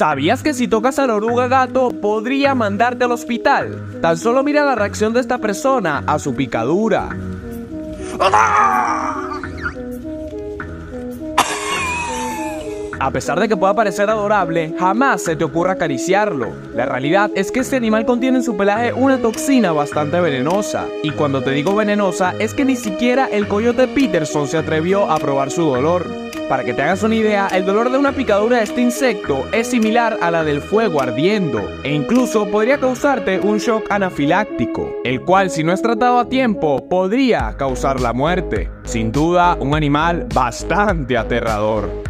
¿Sabías que si tocas a la oruga gato podría mandarte al hospital? Tan solo mira la reacción de esta persona a su picadura. A pesar de que pueda parecer adorable, jamás se te ocurra acariciarlo. La realidad es que este animal contiene en su pelaje una toxina bastante venenosa. Y cuando te digo venenosa, es que ni siquiera el coyote Peterson se atrevió a probar su dolor. Para que te hagas una idea, el dolor de una picadura de este insecto es similar a la del fuego ardiendo, e incluso podría causarte un shock anafiláctico, el cual si no es tratado a tiempo podría causar la muerte. Sin duda, un animal bastante aterrador.